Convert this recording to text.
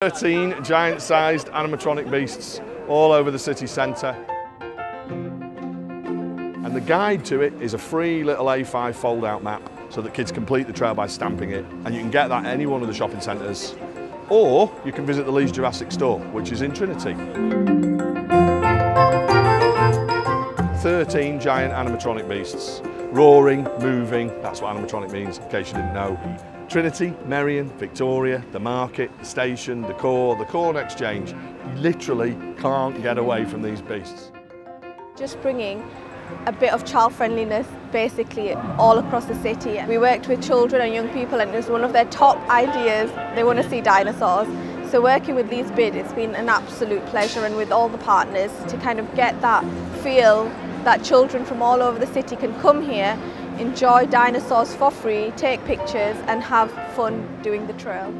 13 giant-sized animatronic beasts all over the city centre. And the guide to it is a free little A5 fold-out map so that kids complete the trail by stamping it. And you can get that at any one of the shopping centres. Or you can visit the Leeds Jurassic store, which is in Trinity. 13 giant animatronic beasts. Roaring, moving, that's what animatronic means, in case you didn't know. Trinity, Merrion, Victoria, the market, the station, the core, the corn exchange. You literally can't get away from these beasts. Just bringing a bit of child friendliness basically all across the city. We worked with children and young people and it was one of their top ideas. They want to see dinosaurs. So working with Leeds BID, it's been an absolute pleasure and with all the partners to kind of get that feel that children from all over the city can come here, enjoy dinosaurs for free, take pictures and have fun doing the trail.